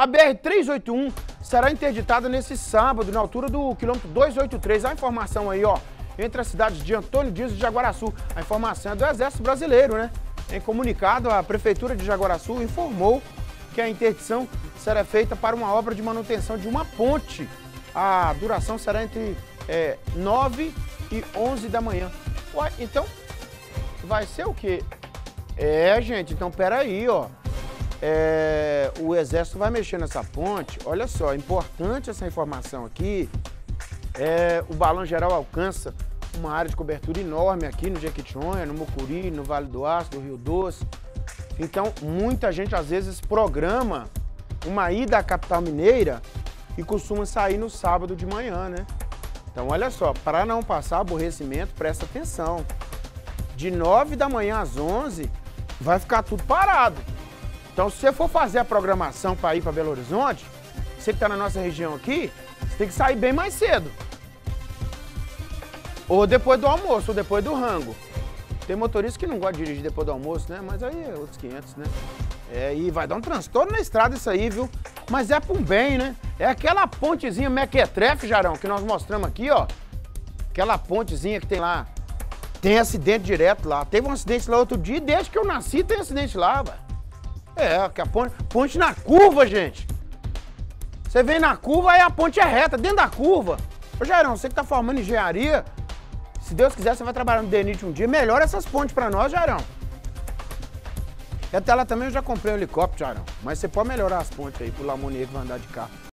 A BR-381 será interditada nesse sábado, na altura do quilômetro 283. A informação aí, ó, entre as cidades de Antônio Dias e Jaguaraçu. A informação é do Exército Brasileiro, né? Em comunicado, a Prefeitura de Jaguaraçu informou que a interdição será feita para uma obra de manutenção de uma ponte. A duração será entre é, 9 e 11 da manhã. Ué, então, vai ser o quê? É, gente, então peraí, ó é, o Exército vai mexer nessa ponte. Olha só, importante essa informação aqui. É, o Balão Geral alcança uma área de cobertura enorme aqui no Jequitinhonha, no Mucuri, no Vale do Aço, no Rio Doce. Então, muita gente às vezes programa uma ida à capital mineira e costuma sair no sábado de manhã, né? Então, olha só, para não passar aborrecimento, presta atenção. De 9 da manhã às 11, vai ficar tudo parado. Então, se você for fazer a programação para ir para Belo Horizonte, você que está na nossa região aqui, você tem que sair bem mais cedo. Ou depois do almoço, ou depois do rango. Tem motorista que não gosta de dirigir depois do almoço, né? Mas aí é outros 500, né? É, e vai dar um transtorno na estrada isso aí, viu? Mas é para um bem, né? É aquela pontezinha mequetrefe, Jarão, que nós mostramos aqui, ó. Aquela pontezinha que tem lá. Tem acidente direto lá. Teve um acidente lá outro dia e desde que eu nasci tem acidente lá, velho. É, que a ponte, ponte na curva, gente. Você vem na curva, aí a ponte é reta, dentro da curva. Ô, Jairão, você que tá formando engenharia, se Deus quiser, você vai trabalhar no DENIT um dia, melhora essas pontes pra nós, Jairão. E até lá também eu já comprei um helicóptero, Jairão. Mas você pode melhorar as pontes aí pro Lamonier que vai andar de carro.